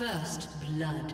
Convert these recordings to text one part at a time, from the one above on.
First blood.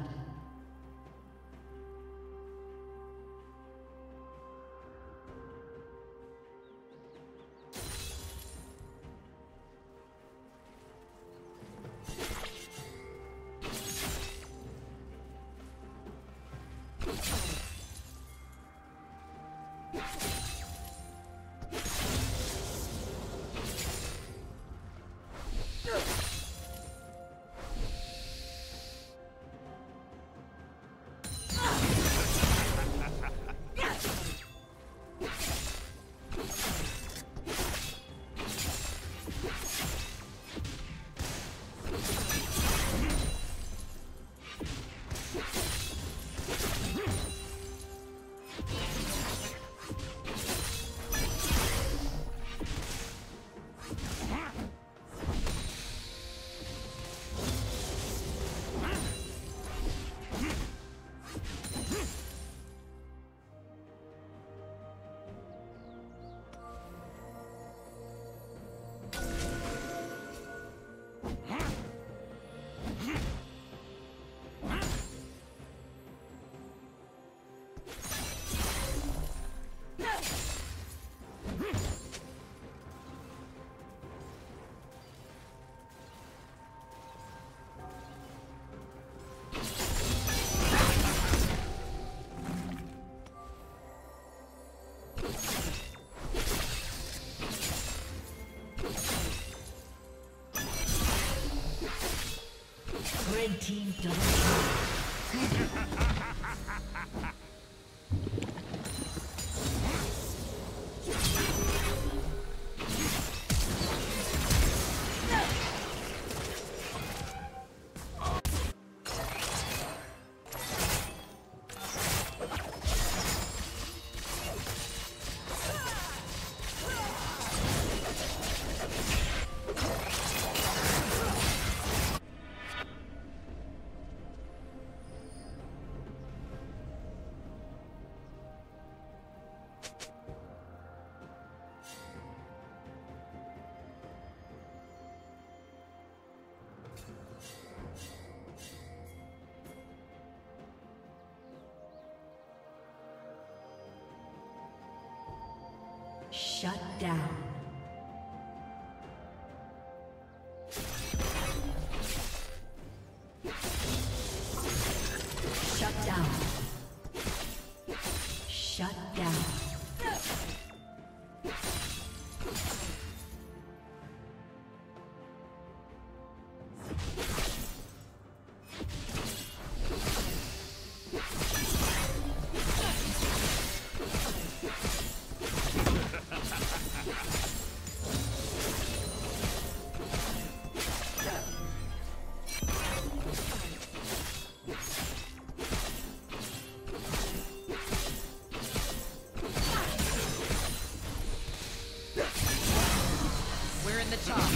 Double Shut down. top.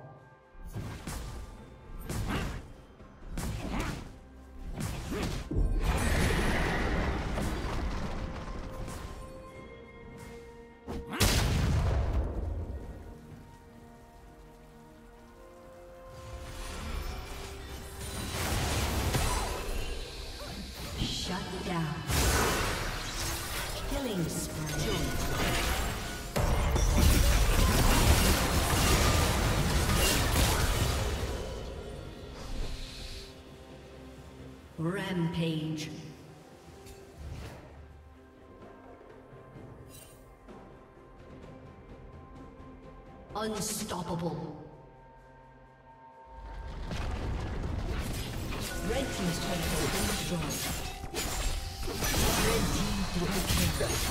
Rampage. Unstoppable. Red Team's turret has been. Red Team double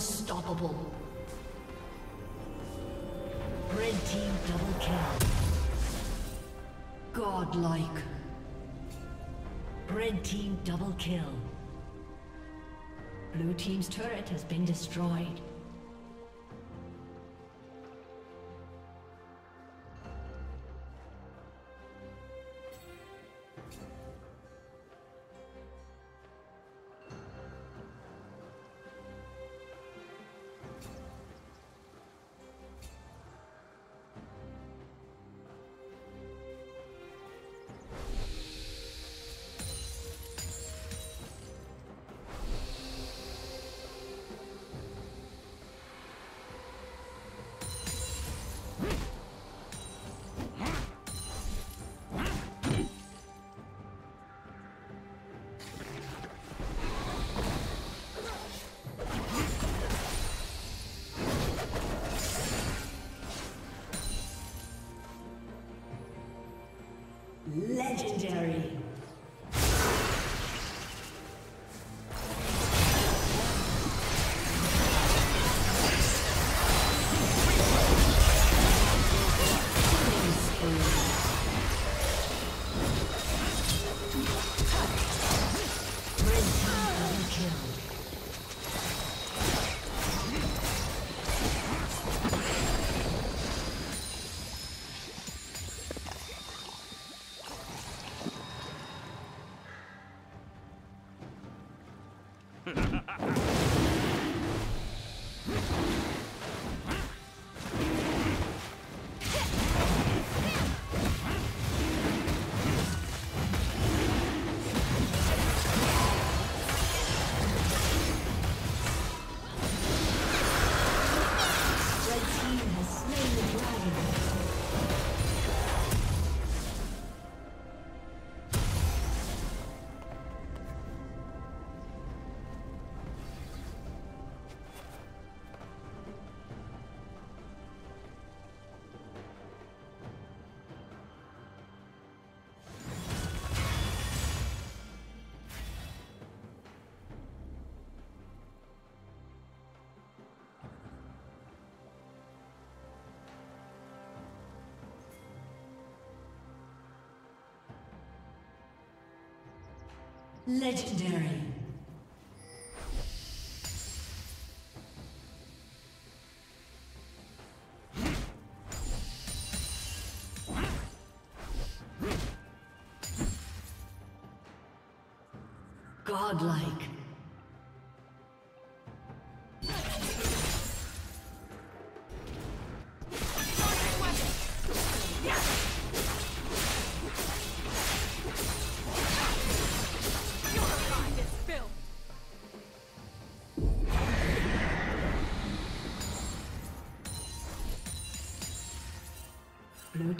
Unstoppable. Red team double kill. Godlike. Red team double kill. Blue team's turret has been destroyed. Legendary. Legendary. Godlike.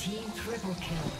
Team triple kill.